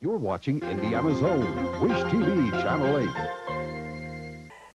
You're watching Indiana's Own, Wish TV, Channel 8.